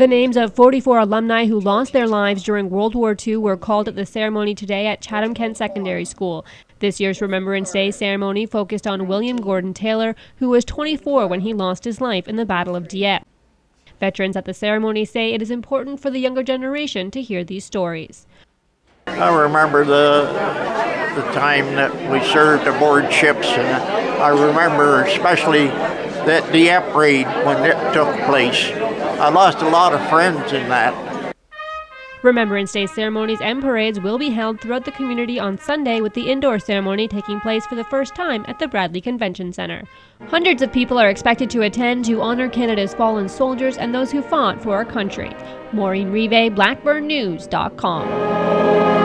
The names of 44 alumni who lost their lives during World War II were called at the ceremony today at Chatham Kent Secondary School. This year's Remembrance Day ceremony focused on William Gordon Taylor, who was 24 when he lost his life in the Battle of Dieppe. Veterans at the ceremony say it is important for the younger generation to hear these stories. I remember the the time that we served aboard ships, and I remember especially that Dieppe raid when it took place. I lost a lot of friends in that. Remembrance Day ceremonies and parades will be held throughout the community on Sunday, with the indoor ceremony taking place for the first time at the Bradley Convention Center. Hundreds of people are expected to attend to honor Canada's fallen soldiers and those who fought for our country. Maureen Revait, BlackburnNews.com.